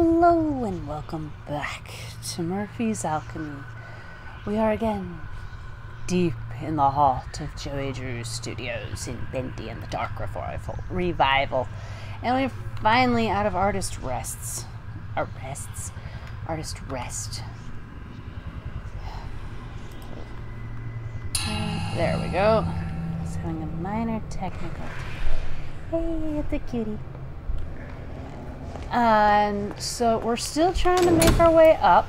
Hello and welcome back to Murphy's Alchemy. We are again deep in the heart of Joey Drew Studios in Bendy and the Dark Revival, Revival. And we're finally out of artist rests. Arrests. Artist rest. There we go. It's having a minor technical. Hey, it's a kitty. And so we're still trying to make our way up.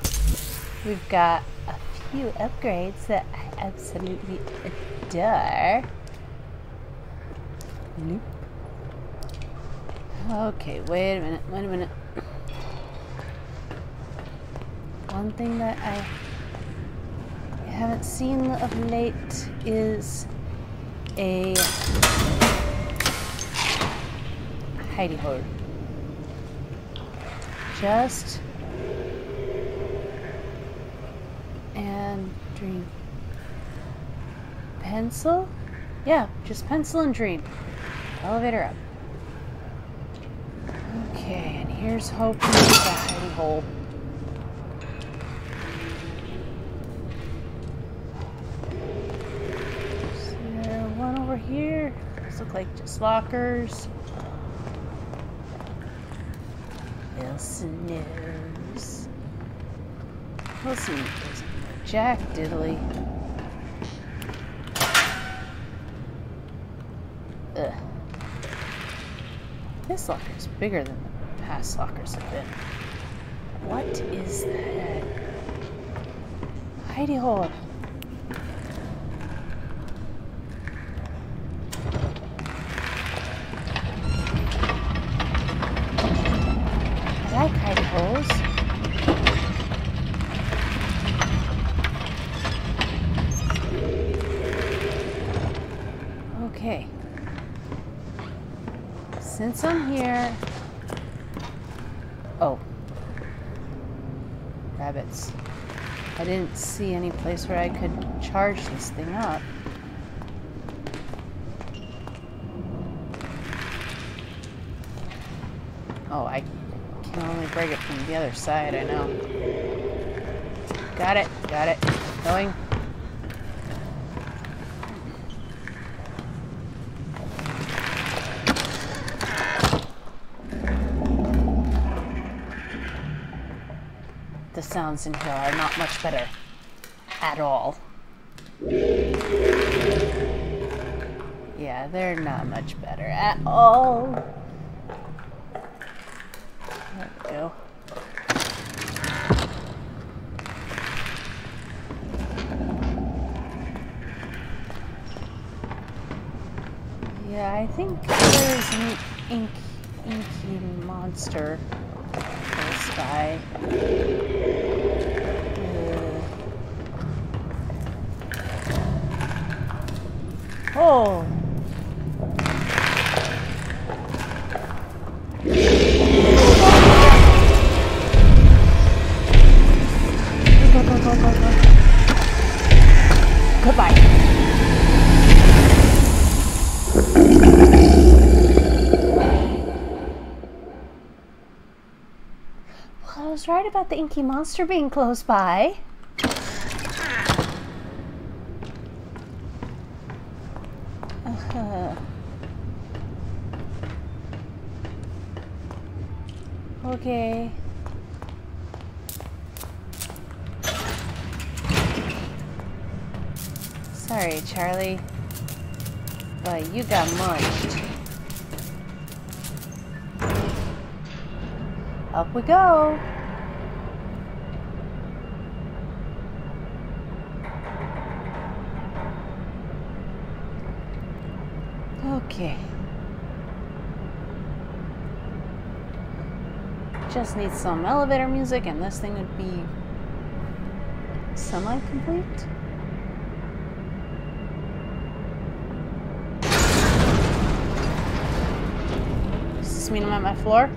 We've got a few upgrades that I absolutely adore. Nope. Okay, wait a minute, wait a minute. One thing that I haven't seen of late is a hidey hole. Just and dream. Pencil? Yeah, just pencil and dream. Elevator up. Okay, and here's for the hidey hole. Is there one over here? These look like just lockers. Wilson knows. Wilson doesn't know Jack Diddley. Ugh. This locker is bigger than the past lockers have been. What is that? Hidey hole. I like hidey holes. Okay. Since I'm here. Oh. Rabbits. I didn't see any place where I could charge this thing up. Oh, I can only break it from the other side, I know. Got it, got it. Going. The sounds in here are not much better. At all. Yeah, they're not much better at all. There we go. Yeah, I think there's an ink, inky monster by. Goodbye. I was right about the inky monster being close by. Uh-huh. Okay. Sorry, Charlie. But you got munched. Up we go. Okay. Just need some elevator music and this thing would be semi-complete. Mean I'm at my floor?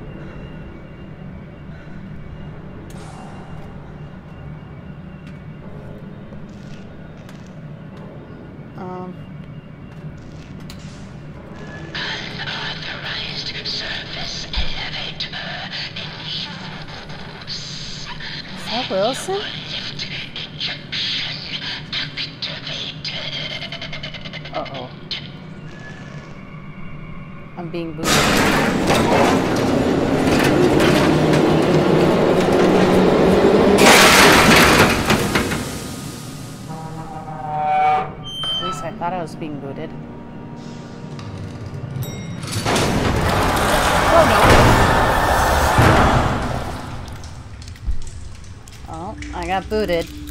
I thought I was being booted. Oh no. Oh, I got booted.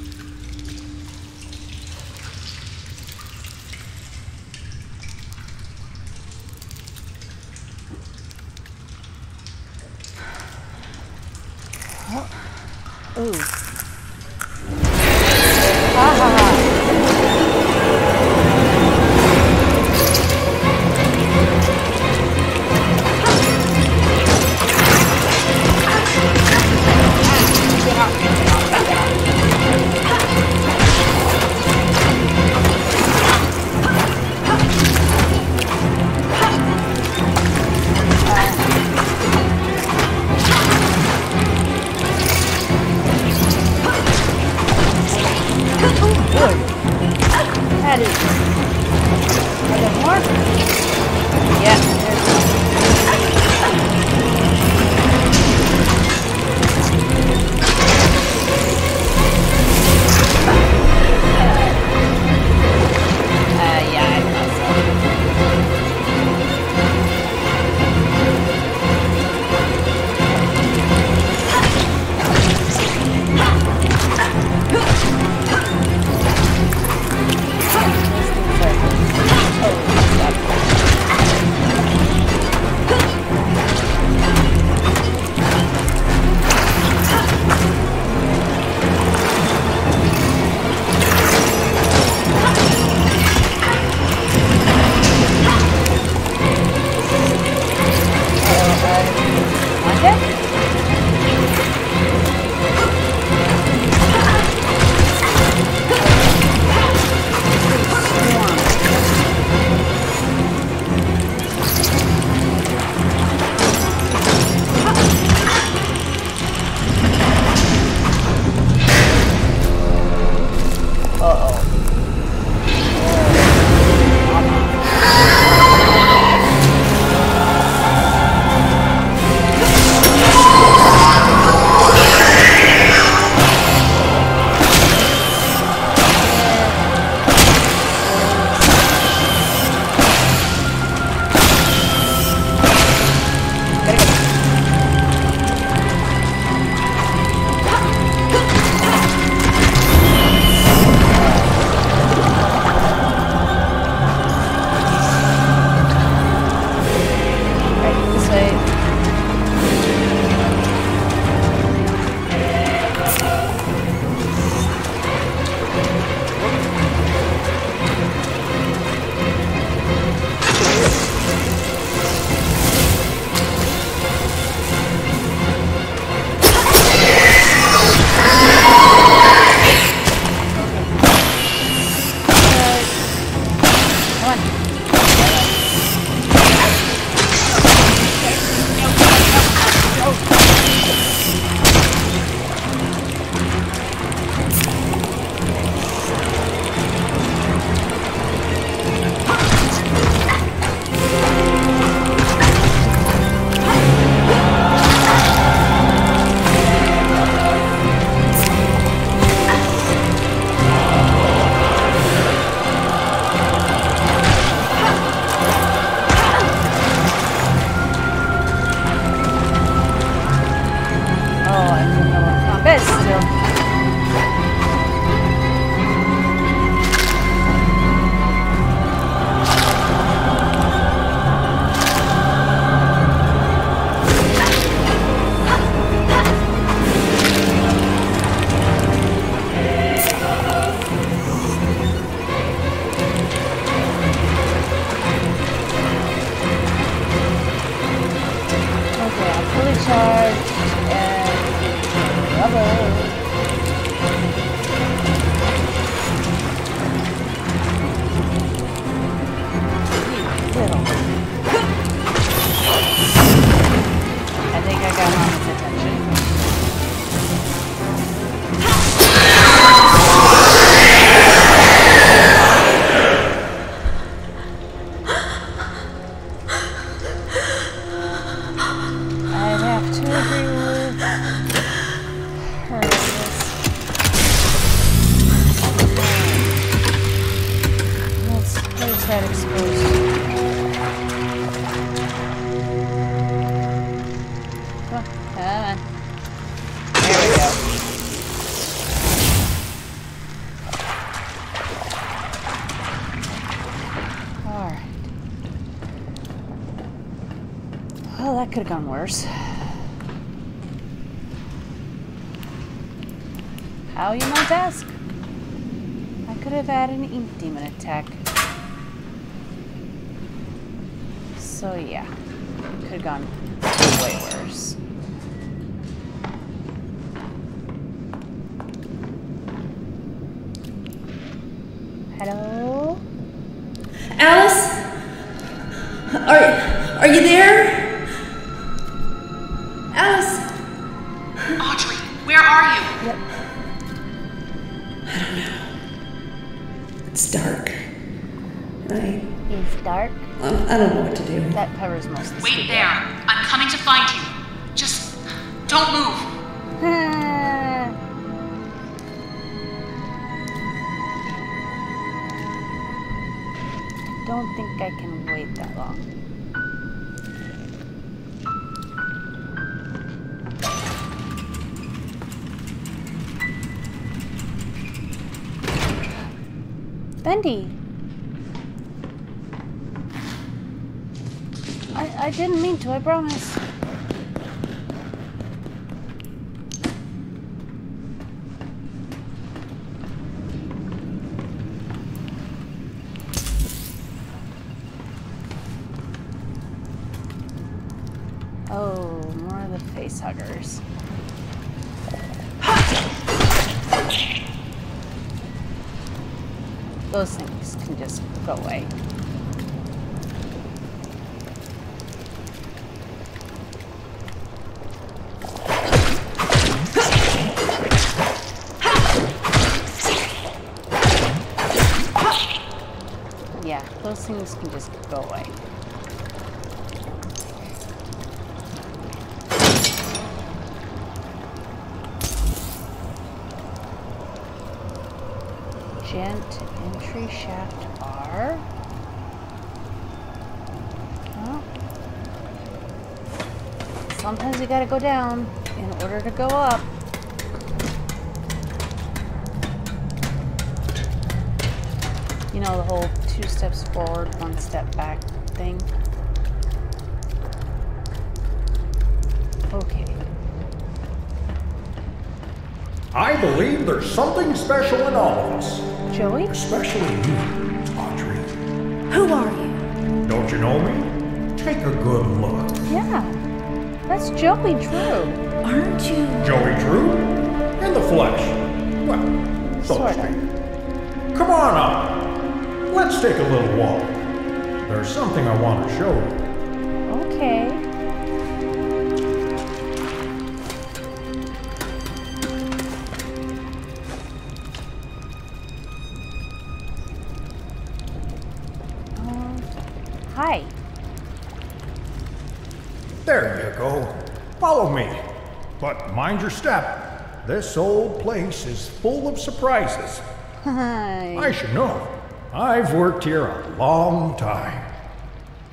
Well, that could have gone worse. How you might ask? I could have had an ink demon attack. So yeah, could have gone way worse. I don't think I can wait that long. Bendy! I, I didn't mean to, I promise. Oh, more of the face huggers. Those things can just go away. Yeah, those things can just go away. Gent entry shaft R. Sometimes you gotta go down in order to go up. You know, the whole two steps forward, one step back thing. Okay. I believe there's something special in all of us, Joey? especially you, Audrey. Who are you? Don't you know me? Take a good look. Yeah. That's Joey Drew. Aren't you? Joey Drew? In the flesh. Well, so to Sorta. speak. Come on up. Let's take a little walk. There's something I want to show you. Okay. Mind your step. This old place is full of surprises. Hi. I should know. I've worked here a long time.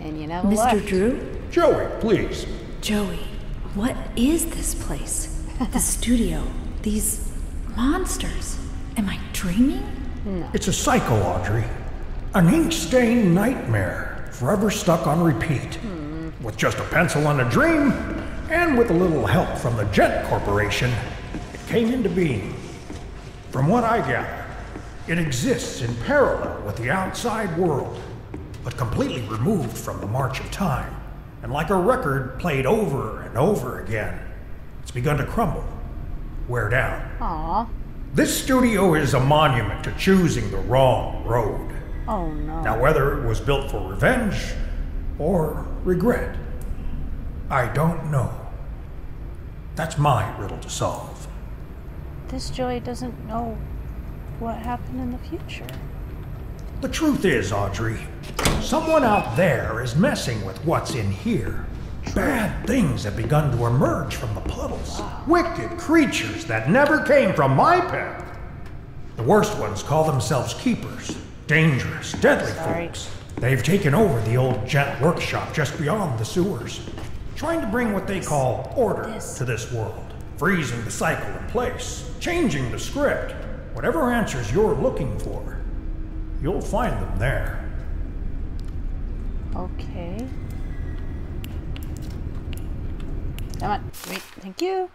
And you never Mr. left. Drew? Joey, please. Joey, what is this place? The studio? These monsters? Am I dreaming? No. It's a cycle, Audrey. An ink stained nightmare, forever stuck on repeat. Hmm. With just a pencil and a dream, and with a little help from the Gent Corporation, it came into being. From what I gather, it exists in parallel with the outside world, but completely removed from the march of time. And like a record played over and over again, it's begun to crumble, wear down. Aw. This studio is a monument to choosing the wrong road. Oh no. Now, whether it was built for revenge or regret, I don't know. That's my riddle to solve. This Joey doesn't know what happened in the future. The truth is, Audrey, someone out there is messing with what's in here, Bad things have begun to emerge from the puddles. Wicked creatures that never came from my pen. The worst ones call themselves keepers. Dangerous, deadly Sorry. folks. They've taken over the old Gent workshop just beyond the sewers, trying to bring what they call order to this world, freezing the cycle in place, changing the script. Whatever answers you're looking for, you'll find them there. Okay. Come on. Wait. Thank you.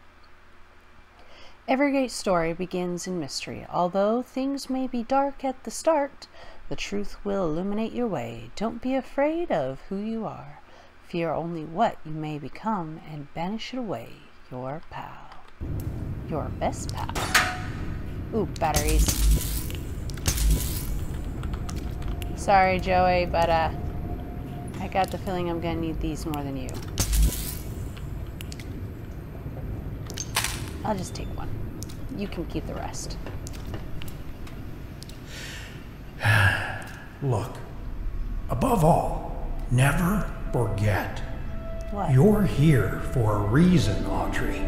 Every great story begins in mystery. Although things may be dark at the start, the truth will illuminate your way. Don't be afraid of who you are. Fear only what you may become and banish it away. Your pal. Your best pal. Ooh, batteries. Sorry, Joey, but uh, I got the feeling I'm gonna need these more than you. I'll just take one. You can keep the rest. Look, above all, never forget. What? You're here for a reason, Audrey.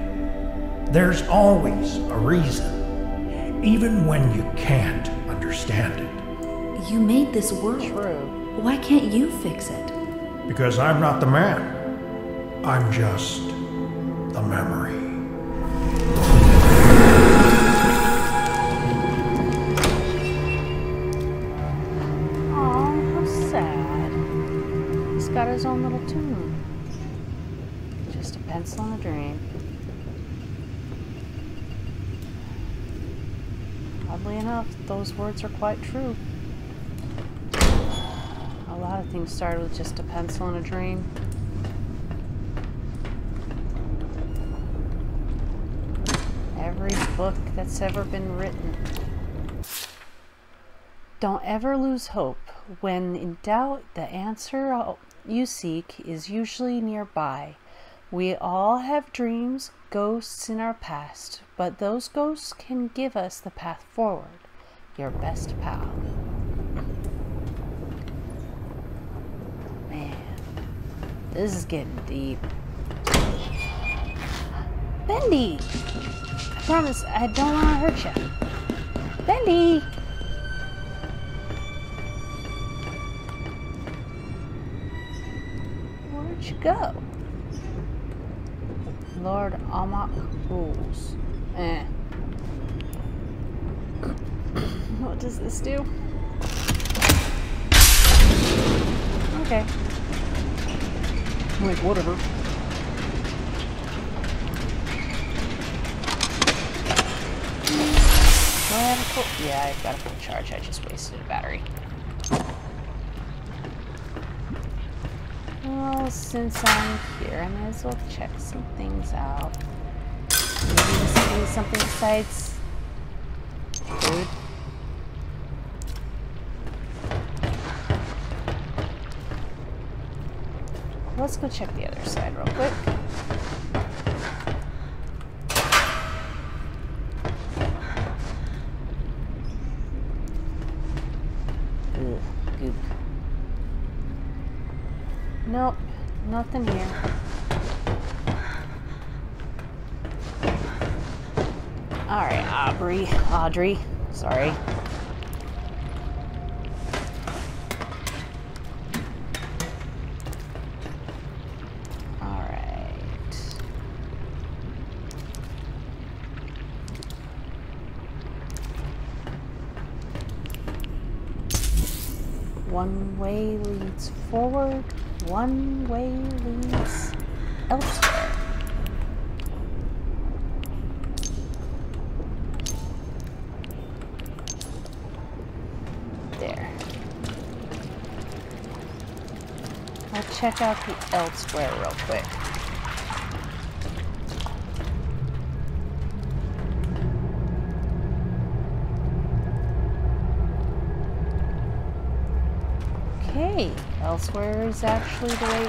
There's always a reason, even when you can't understand it. You made this world. True. Why can't you fix it? Because I'm not the man, I'm just the memory. His tune. Just a pencil and a dream. Oddly enough, those words are quite true. A lot of things started with just a pencil and a dream. Every book that's ever been written. Don't ever lose hope. When in doubt, the answer you seek is usually nearby. We all have dreams, ghosts in our past, but those ghosts can give us the path forward. Your best pal. Man, this is getting deep. Bendy! I promise I don't want to hurt you. Bendy! You go? Lord Amok rules. Eh. what does this do? Okay. Like, whatever. Do I have a full? Yeah, I've got a full charge. I just wasted a battery. Well, since I'm here, I might as well check some things out. Maybe be something besides food. Let's go check the other side real quick. Ugh, goop. Nope, nothing here. Alright, Aubrey. Audrey. Sorry. One way leads forward, one way leads elsewhere. There. I'll check out the elsewhere real quick. Okay, elsewhere is actually the way.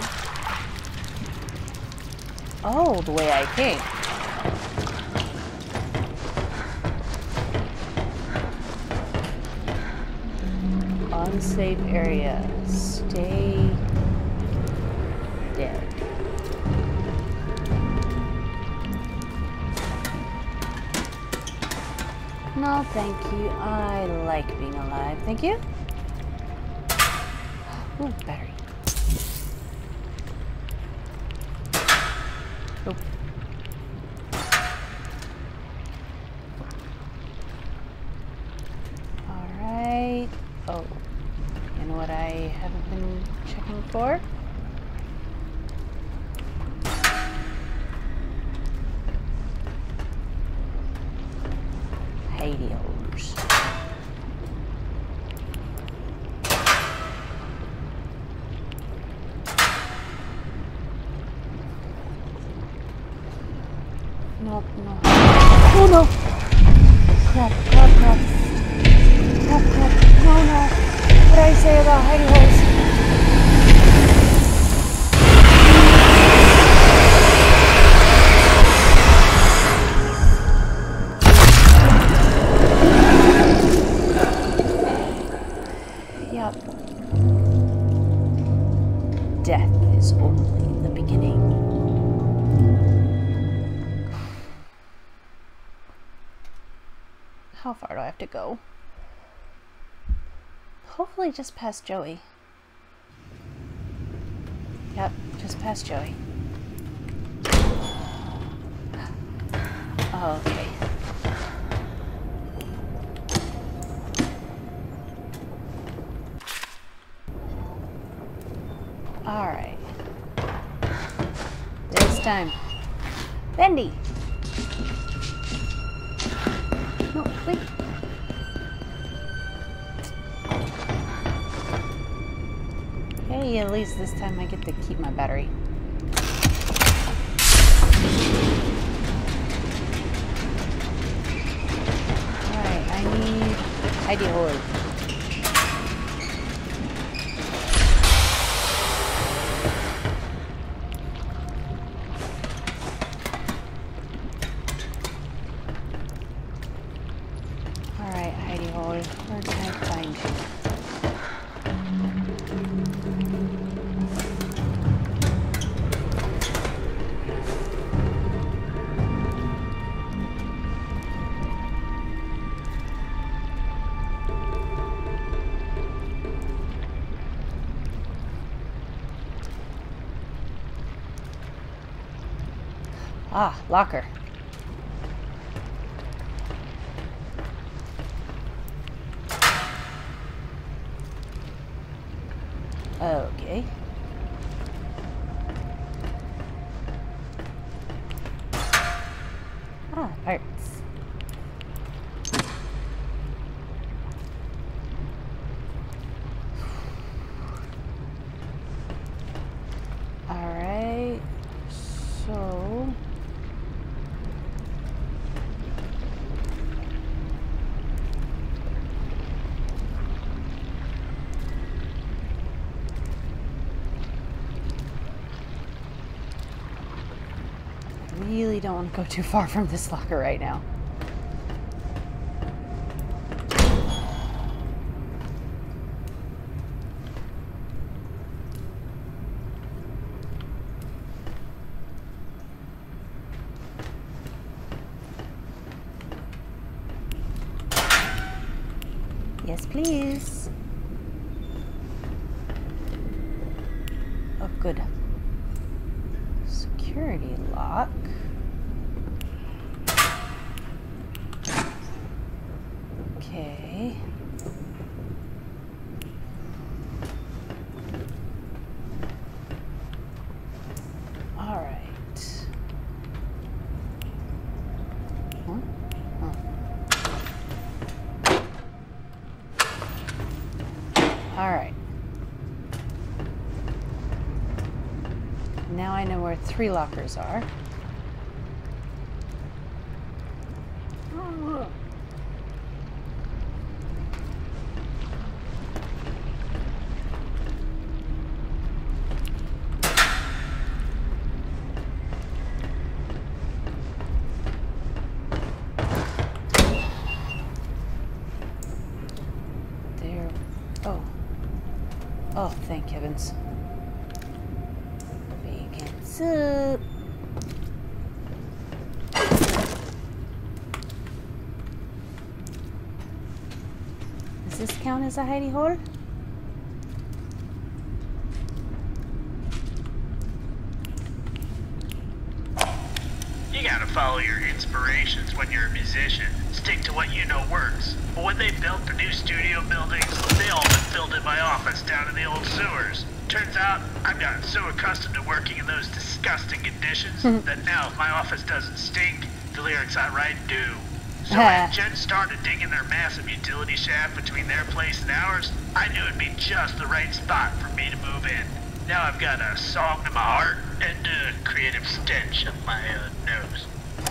Oh, the way I came. Safe area. Stay dead. No, thank you. I like being alive. Thank you. Ooh, battery. Checking Death is only the beginning. How far do I have to go? Hopefully just past Joey. Yep, just past Joey. Okay. Alright. This time. Bendy! No, wait. Hey, at least this time I get to keep my battery. Alright, I need ID hold. Alright, locker. Okay. Ah, parts. Alright, so... really don't want to go too far from this locker right now. Yes, please. Oh, good. Security lock. Okay. All right. Huh? Oh. All right. Now I know where three lockers are. There. Oh. Oh, thank heavens. Bacon soup. Does this count as a hidey hole? You gotta follow your inspirations when you're a musician. Stick to what you know works. But when they built the new studio buildings, they all been filled in my office down in the old sewers. Turns out, I've gotten so accustomed to working in those disgusting conditions that now if my office doesn't stink, the lyrics I write do. So when Gent started digging their massive utility shaft between their place and ours, I knew it'd be just the right spot for me to move in. Now I've got a song to my heart and a creative stench up my uh, nose.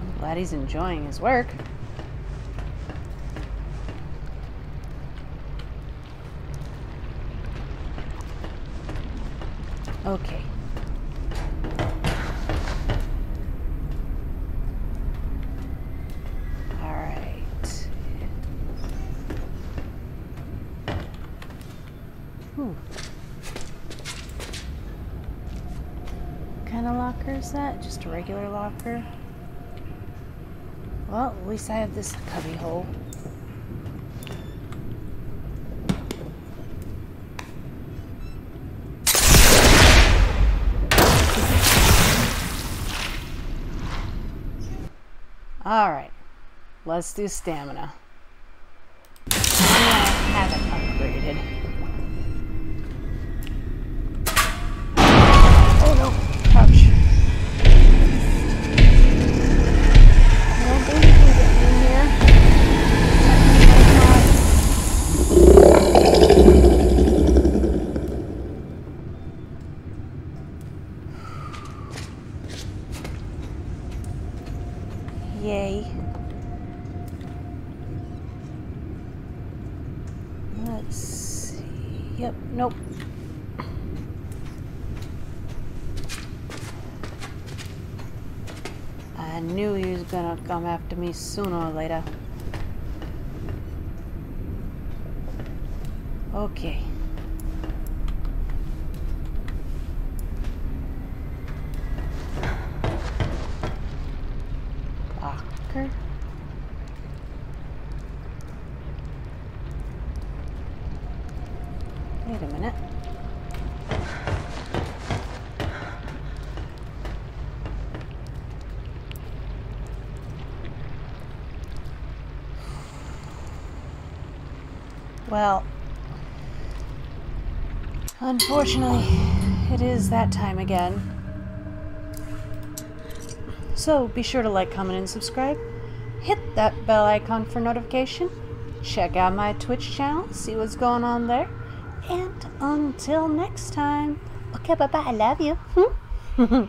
I'm glad he's enjoying his work. Okay. Alright. Kind of locker is that? Just a regular locker? Well, at least I have this cubby hole. Alright, let's do stamina. I have it upgraded. Oh no, ouch. I don't think you can get me in here. Yay. Let's see. Yep, nope. I knew he was gonna come after me sooner or later. Okay. Locker. Wait a minute. Well, unfortunately, it is that time again. So be sure to like, comment, and subscribe. Hit that bell icon for notification. Check out my Twitch channel, see what's going on there. And until next time, okay, bye bye, I love you.